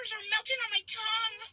fingers are melting on my tongue.